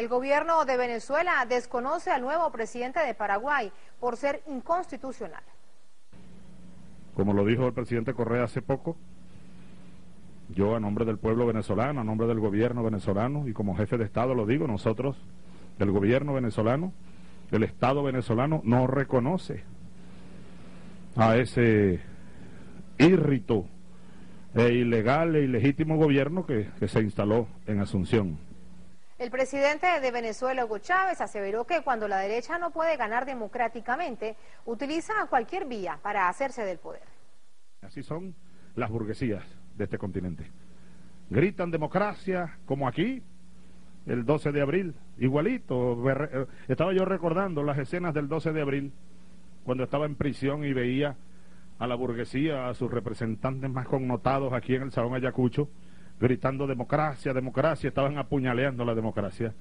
El gobierno de Venezuela desconoce al nuevo presidente de Paraguay por ser inconstitucional. Como lo dijo el presidente Correa hace poco, yo a nombre del pueblo venezolano, a nombre del gobierno venezolano y como jefe de Estado lo digo, nosotros del gobierno venezolano, el Estado venezolano no reconoce a ese írrito e ilegal e ilegítimo gobierno que se instaló en Asunción. El presidente de Venezuela, Hugo Chávez, aseveró que cuando la derecha no puede ganar democráticamente, utiliza cualquier vía para hacerse del poder. Así son las burguesías de este continente. Gritan democracia como aquí, el 12 de abril, igualito. Estaba yo recordando las escenas del 12 de abril, cuando estaba en prisión y veía a la burguesía, a sus representantes más connotados aquí en el Salón Ayacucho, gritando democracia, democracia, estaban apuñaleando la democracia.